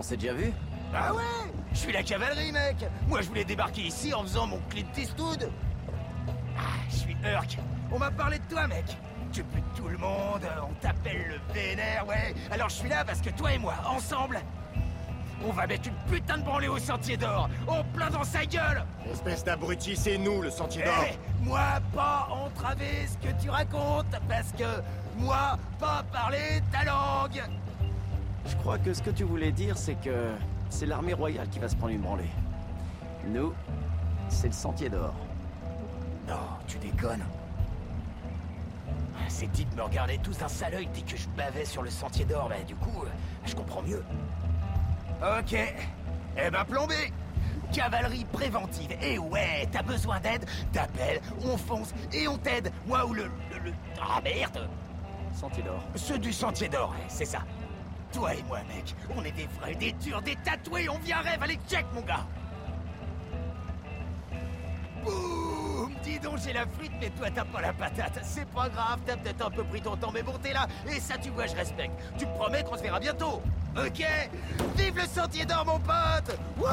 On s'est déjà vu Bah ouais Je suis la cavalerie, mec Moi, je voulais débarquer ici en faisant mon Clint Eastwood. Ah, je suis Urk. On m'a parlé de toi, mec. Tu butes tout le monde, on t'appelle le vénère, ouais. Alors je suis là parce que toi et moi, ensemble, on va mettre une putain de branlée au Sentier d'Or. En plein dans sa gueule. Espèce d'abruti, c'est nous, le Sentier d'Or. Eh, moi, pas entraver ce que tu racontes, parce que moi, pas parler ta langue Je crois que ce que tu voulais dire, c'est que c'est l'armée royale qui va se prendre une branlée. Nous, c'est le sentier d'or. Non, tu déconnes. Ces types me regardaient tous d'un sale œil dès que je bavais sur le sentier d'or, mais du coup, euh, je comprends mieux. Ok. Eh ben plombé Cavalerie préventive. Et ouais, t'as besoin d'aide T'appelles, on fonce et on t'aide. Ou le, le, le- Ah merde Sentier d'or. Ceux du sentier d'or, c'est ça. Toi et moi, mec, on est des vrais, des durs, des tatoués, on vient rêve, allez check, mon gars. Boum Dis donc, j'ai la frite, mais toi, t'as pas la patate. C'est pas grave, t'as peut-être un peu pris ton temps, mais bon, t'es là, et ça, tu vois, je respecte. Tu promets qu'on se verra bientôt. Ok? Vive le sentier d'or, mon pote! Wouh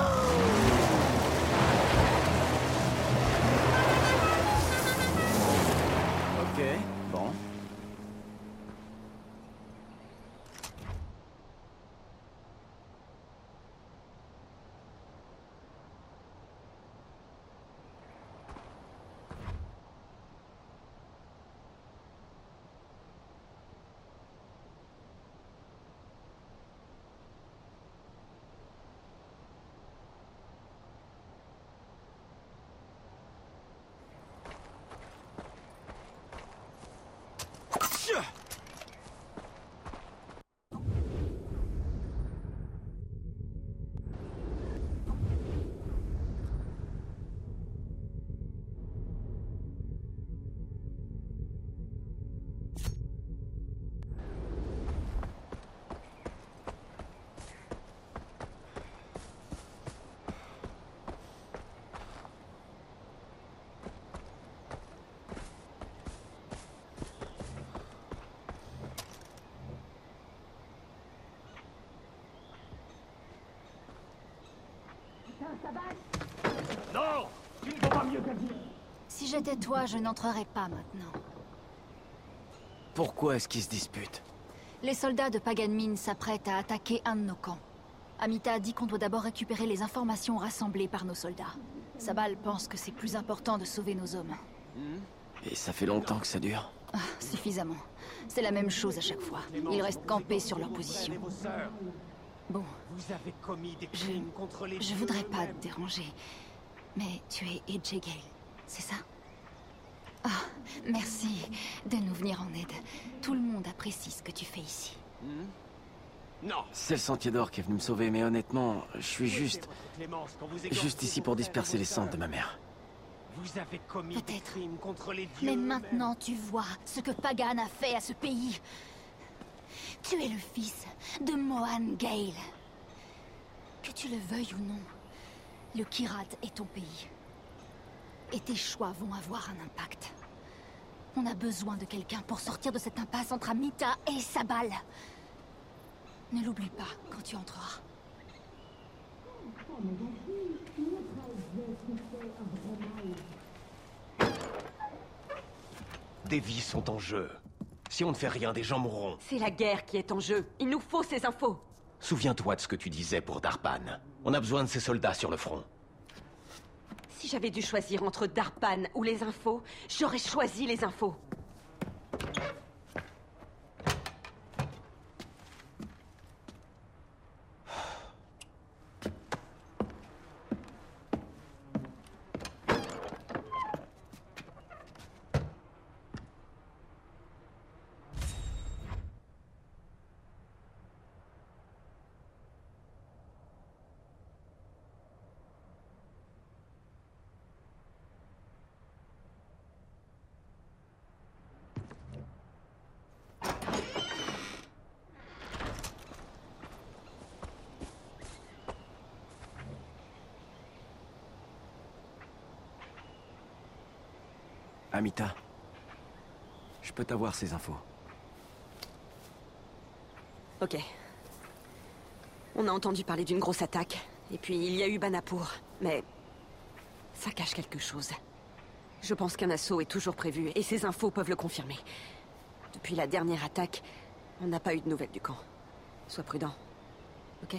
Non Tu ne pas mieux que dire Si j'étais toi, je n'entrerais pas maintenant. Pourquoi est-ce qu'ils se disputent? Les soldats de Paganmin s'apprêtent à attaquer un de nos camps. Amita a dit qu'on doit d'abord récupérer les informations rassemblées par nos soldats. Sabal pense que c'est plus important de sauver nos hommes. Et ça fait longtemps que ça dure Ah, suffisamment. C'est la même chose à chaque fois. Ils restent campés sur leur position. Bon, Vous avez commis des Je- crimes contre les je voudrais pas te déranger. Mais tu es Edge Gale, c'est ça? Ah, merci de nous venir en aide. Tout le monde apprécie ce que tu fais ici. Non C'est le sentier d'or qui est venu me sauver, mais honnêtement, je suis juste... Juste ici pour disperser les cendres de ma mère. Vous avez commis des Peut-être. crimes contre les dieux Mais maintenant tu vois ce que Pagan a fait à ce pays. Tu es le fils de Mohan Gale. Que tu le veuilles ou non, le Kirat est ton pays. Et tes choix vont avoir un impact. On a besoin de quelqu'un pour sortir de cette impasse entre Amita et Sabal. Ne l'oublie pas quand tu entreras. Des vies sont en jeu. Si on ne fait rien, des gens mourront. C'est la guerre qui est en jeu. Il nous faut ces infos. Souviens-toi de ce que tu disais pour Darpan. On a besoin de ces soldats sur le front. Si j'avais dû choisir entre Darpan ou les infos, j'aurais choisi les infos. Amita, je peux t'avoir ces infos. Ok. On a entendu parler d'une grosse attaque, et puis il y a eu Banapur, mais... Ça cache quelque chose. Je pense qu'un assaut est toujours prévu, et ces infos peuvent le confirmer. Depuis la dernière attaque, on n'a pas eu de nouvelles du camp. Sois prudent. Ok?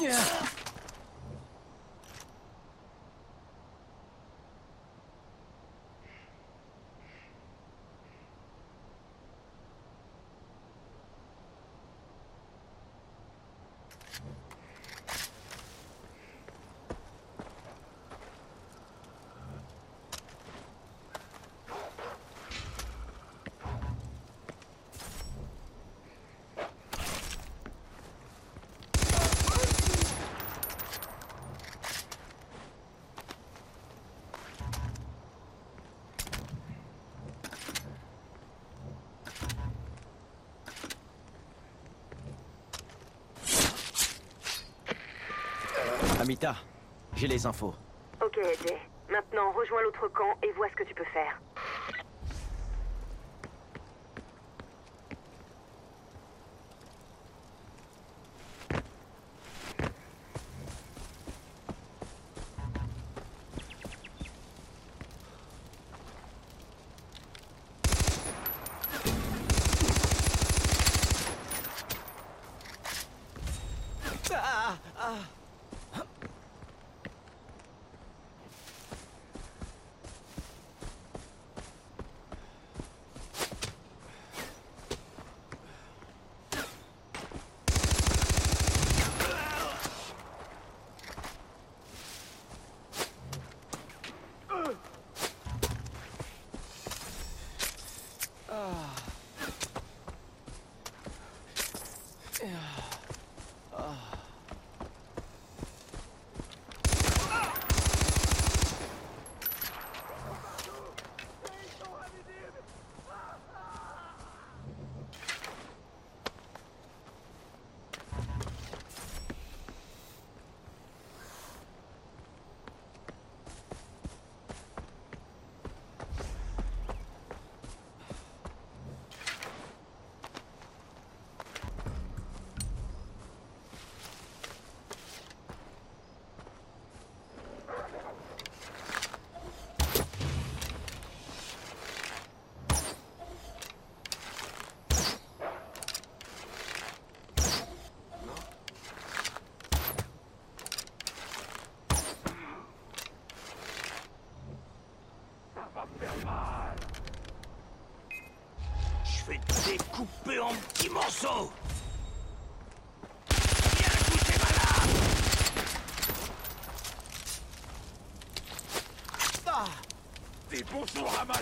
Yeah. Amita, j'ai les infos. Ok. Maintenant, rejoins l'autre camp et vois ce que tu peux faire. Bonjours à ma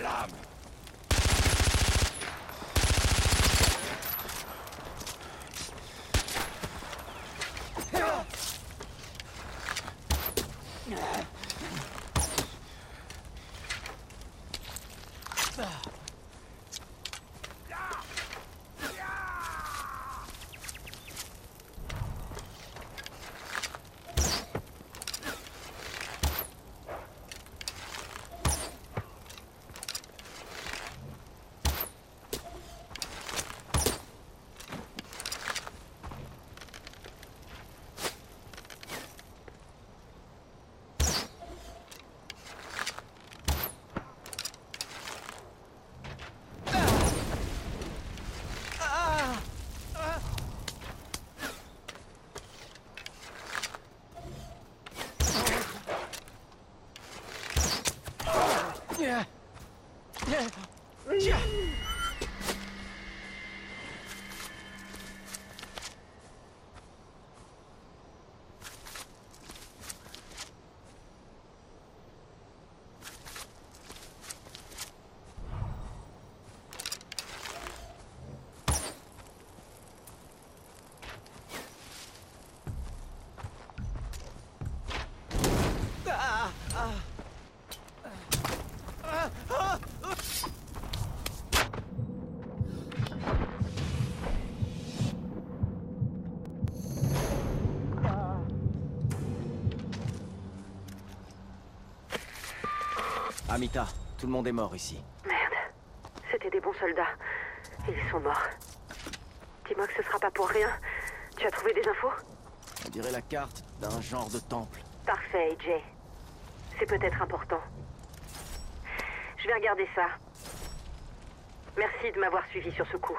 Amita, tout le monde est mort ici. Merde. C'était des bons soldats. Et ils sont morts. Dis-moi que ce sera pas pour rien. Tu as trouvé des infos? On dirait la carte d'un genre de temple. Parfait, AJ. C'est peut-être important. Je vais regarder ça. Merci de m'avoir suivi sur ce coup.